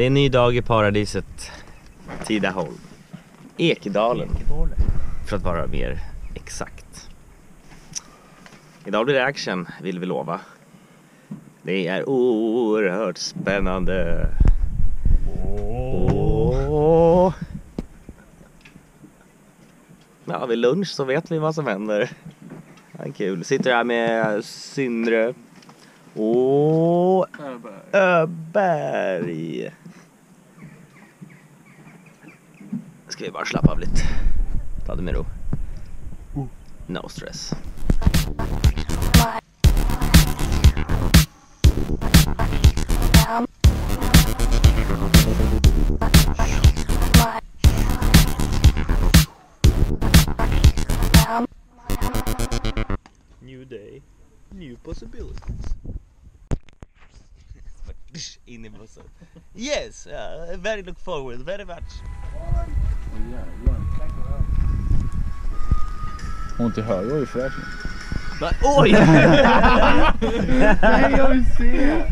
Det är en ny dag i paradiset. Tidaholm. Ekedalen. För att vara mer exakt. Idag blir det action vill vi lova. Det är oerhört spännande. Åh. Ja, vid lunch så vet vi vad som händer. Det är kul. Sitter här med Syndre. Och Öberg. Ska vi bara slappa av lite. Ta det med ro. No stress. New day, new possibilities. In bussen. Yes, uh, very look forward, very much. Hon till höger var ju fräsch. Oj! Nej, jag vill se!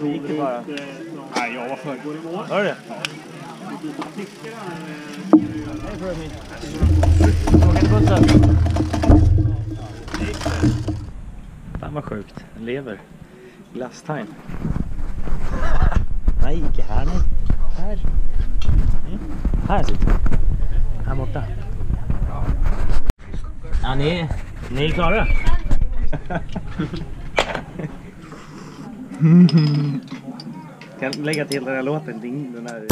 Det gick ju bara. Nej, jag var för. Var det det? Åka till bussen. Fan vad sjukt. Den lever. Last time. Nej, icke här nej. Här. Mm. Här sitter. Här borta. Ja, ni, ni är klara? Mm-hmm. Kan lägga till den här låten, den här...